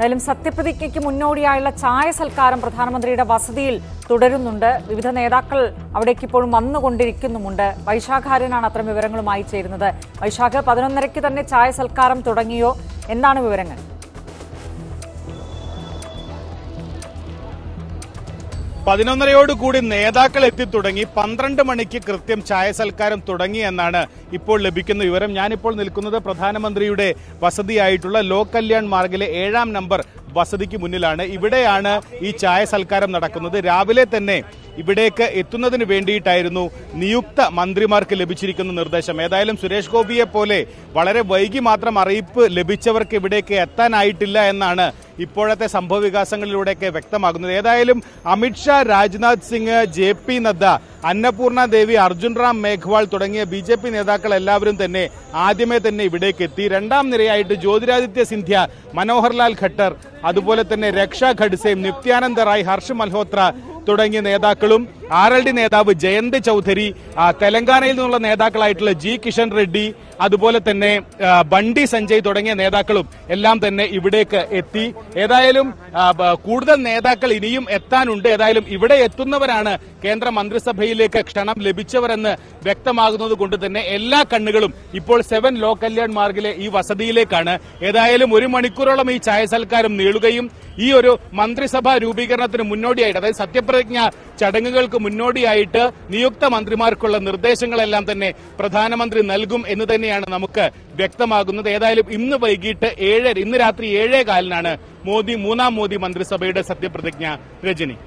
എന്തായാലും സത്യപ്രതിജ്ഞയ്ക്ക് മുന്നോടിയായുള്ള ചായ സൽക്കാരം പ്രധാനമന്ത്രിയുടെ വസതിയിൽ തുടരുന്നുണ്ട്. വിവിധ നേതാക്കൾ അവിടേക്ക് ഇപ്പോഴും വന്നുകൊണ്ടിരിക്കുന്നുമുണ്ട്. വൈശാഖാര്യനാണ് അത്തരം വിവരങ്ങളുമായി ചേരുന്നത്. വൈശാഖ് പതിനൊന്നരയ്ക്ക് തന്നെ ചായ സൽക്കാരം തുടങ്ങിയോ? എന്താണ് വിവരങ്ങൾ? പതിനൊന്നരയോട് കൂടി നേതാക്കൾ എത്തിത്തുടങ്ങി പന്ത്രണ്ട് മണിക്ക് കൃത്യം ചായ സൽക്കാരം തുടങ്ങി എന്നാണ് ഇപ്പോൾ ലഭിക്കുന്ന വിവരം. ഞാനിപ്പോൾ നിൽക്കുന്നത് പ്രധാനമന്ത്രിയുടെ വസതിയായിട്ടുള്ള ലോക് കല്യാൺ മാർഗിലെ ഏഴാം നമ്പർ വസതിക്ക് മുന്നിലാണ്. ഇവിടെയാണ് ഈ ചായ സൽക്കാരം നടക്കുന്നത്. രാവിലെ തന്നെ ഇവിടേക്ക് എത്തുന്നതിന് വേണ്ടിയിട്ടായിരുന്നു നിയുക്ത മന്ത്രിമാർക്ക് ലഭിച്ചിരിക്കുന്ന നിർദ്ദേശം. ഏതായാലും സുരേഷ് ഗോപിയെ പോലെ വളരെ വൈകി മാത്രം അറിയിപ്പ് ലഭിച്ചവർക്ക് ഇവിടേക്ക് എത്താനായിട്ടില്ല എന്നാണ് ഇപ്പോഴത്തെ സംഭവ വികാസങ്ങളിലൂടെയൊക്കെ വ്യക്തമാകുന്നത്. ഏതായാലും അമിത്ഷാ രാജ്നാഥ് സിംഗ് ജെ പി നദ്ദ അന്നപൂർണ ദേവി അർജുൻ റാം മേഘ്വാൾ തുടങ്ങിയ ബി ജെ പി നേതാക്കൾ എല്ലാവരും തന്നെ ആദ്യമേ തന്നെ ഇവിടേക്ക് എത്തി. രണ്ടാം നിരയായിട്ട് ജ്യോതിരാദിത്യ സിന്ധ്യ മനോഹർലാൽ ഖട്ടർ അതുപോലെ തന്നെ രക്ഷാ ഖഡ്സെ നിത്യാനന്ദ റായ് ഹർഷ് മൽഹോത്ര തുടങ്ങിയ നേതാക്കളും ആർ എൽ ഡി നേതാവ് ജയന്ത് ചൌധരി തെലങ്കാനയിൽ നിന്നുള്ള നേതാക്കളായിട്ടുള്ള ജി കിഷൻ റെഡ്ഡി അതുപോലെ തന്നെ ബണ്ടി സഞ്ജയ് തുടങ്ങിയ നേതാക്കളും എല്ലാം തന്നെ ഇവിടേക്ക് എത്തി. ഏതായാലും കൂടുതൽ നേതാക്കൾ ഇനിയും എത്താനുണ്ട്. ഏതായാലും ഇവിടെ എത്തുന്നവരാണ് കേന്ദ്ര മന്ത്രിസഭയിലേക്ക് ക്ഷണം ലഭിച്ചവരെന്ന് വ്യക്തമാകുന്നത് കൊണ്ട് തന്നെ എല്ലാ കണ്ണുകളും ഇപ്പോൾ സെവൻ ലോ കല്യാൺ മാർഗിലെ ഈ വസതിയിലേക്കാണ്. ഏതായാലും ഒരു മണിക്കൂറോളം ഈ ചായ സൽക്കാരം നീളുകയും ഈ ഒരു മന്ത്രിസഭാ രൂപീകരണത്തിന് മുന്നോടിയായിട്ട് അതായത് സത്യപ്രതിജ്ഞ ചടങ്ങുകൾക്ക് മുന്നോടിയായിട്ട് നിയുക്ത മന്ത്രിമാർക്കുള്ള നിർദ്ദേശങ്ങളെല്ലാം തന്നെ പ്രധാനമന്ത്രി നൽകും എന്ന് തന്നെയാണ് നമുക്ക് വ്യക്തമാകുന്നത്. ഏതായാലും ഇന്ന് വൈകിട്ട് ഏഴ് ഇന്ന് രാത്രി ഏഴേ കാലിനാണ് മോദി മൂന്നാം മോദി മന്ത്രിസഭയുടെ സത്യപ്രതിജ്ഞ. രജനി.